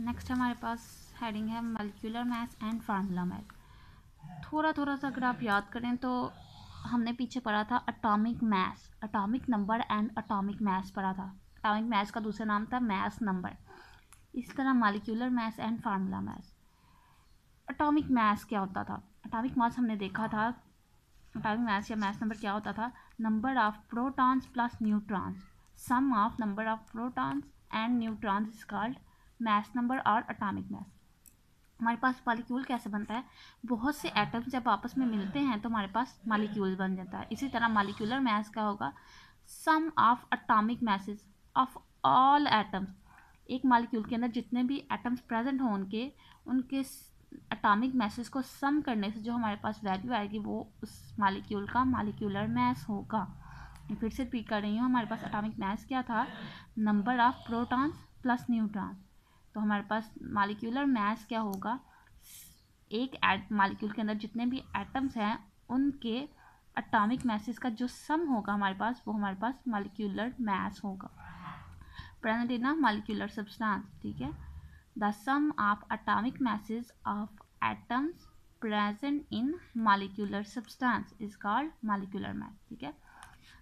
Next हमारे पास heading है molecular mass and formula mass थोड़ा थोड़ा सा अगर आप याद करें तो हमने पीछे पढ़ा था atomic mass atomic number and atomic mass पढ़ा था. अटोमिक मैथ का दूसरा नाम था मैथ नंबर इस तरह molecular mass and formula mass atomic mass क्या होता था? अटोमिक मैथ्स हमने देखा था. अटोमिक मैथ्स या मैथ्स नंबर क्या होता था? Number of protons plus neutrons sum of number of protons and neutrons is called mass number और अटामिक मैथ्स हमारे पास मालिक्यूल कैसे बनता है? बहुत से एटम्स जब आपस में मिलते हैं तो हमारे पास मालिक्यूल बन जाता है। इसी तरह मालिक्यूलर मैथ्स का होगा? Sum of atomic masses of all atoms एक मालिक्यूल के अंदर जितने भी एटम्स प्रेजेंट हों उनके उनके अटामिक मैसेज को सम करने से जो हमारे पास वैल्यू आएगी, वो उस मालिक्यूल का मालिक्यूलर मैस होगा। फिर से रिपीट कर रही हूँ, हमारे पास अटामिक मैथ क्या था? Number of protons plus neutrons तो हमारे पास मालिक्यूलर मैस क्या होगा? एक मालिक्यूल के अंदर जितने भी एटम्स हैं, उनके अटोमिक मैसेज का जो सम होगा हमारे पास, वो हमारे पास मालिक्यूलर मैस होगा। प्रेजेंट इन मालिक्यूलर सब्सटेंस ठीक है? The sum of atomic masses of atoms present in molecular substance is called molecular mass ठीक है?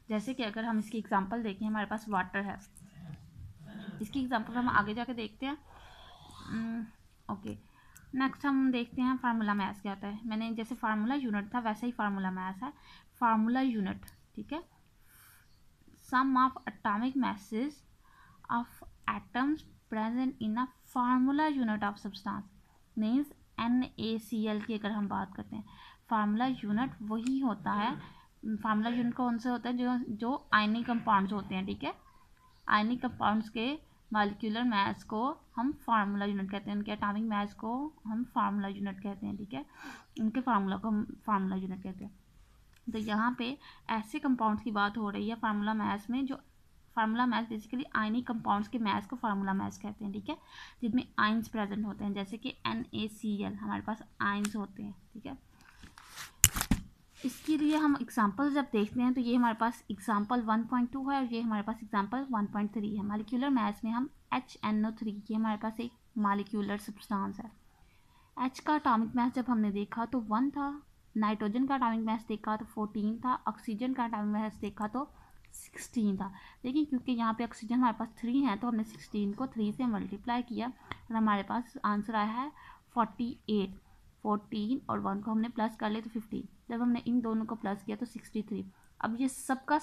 जैसे कि अगर हम इसकी एग्जांपल देखें, हमारे पास वाटर है। इसकी एग्जांपल हम आगे जाके देखते हैं। ओके hmm, नेक्स्ट हम देखते हैं फार्मूला मैथ क्या होता है। मैंने जैसे फार्मूला यूनिट था वैसे ही फार्मूला मैथ है। फार्मूला यूनिट ठीक है? Sum of atomic masses of atoms present in a formula unit of substance means N A C L की अगर हम बात करते हैं। फार्मूला यूनिट वही होता है। फार्मूला यूनिट कौन से होता है? जो जो आयनिक कंपाउंड्स होते हैं ठीक है? आयनिक कंपाउंड्स के मालिकुलर मैथ्स को हम फार्मूला यूनिट कहते हैं, उनके एटॉमिक मैथ्स को हम फार्मूला यूनिट कहते हैं, ठीक है? उनके फार्मूला को हम फार्मूला यूनिट कहते हैं। तो यहाँ पे ऐसे कंपाउंड्स की बात हो रही है फार्मूला मैथ्स में, जो formula mass basically ionic compounds के मैथ्स को फार्मूला मैथ्स कहते हैं, ठीक है? जिनमें आइंस प्रेजेंट होते हैं, जैसे कि एन हमारे पास आइंस होते हैं, ठीक है? इसके लिए हम एग्ज़ाम्पल जब देखते हैं तो ये हमारे पास एग्ज़ाम्पल 1.2 है और ये हमारे पास एग्ज़ाम्पल 1.3 है। मालिक्यूलर मैथ्स में हम एच एन ओ थ्री ये हमारे पास एक मालिक्यूलर सब्सटेंस है। एच का अटोमिक मैथ जब हमने देखा तो वन था। नाइट्रोजन का अटोमिक मैथ देखा तो फोर्टीन था। ऑक्सीजन का अटोमिक मैथ देखा तो सिक्सटीन था। लेकिन क्योंकि यहाँ पे ऑक्सीजन हमारे पास थ्री है तो हमने सिक्सटीन को थ्री से मल्टीप्लाई किया और हमारे पास आंसर आया है फोर्टी एट फोर्टीन और वन को हमने प्लस कर लिया तो फिफ्टीन जब हमने इन दोनों को प्लस किया तो सिक्सटी थ्री अब ये सबका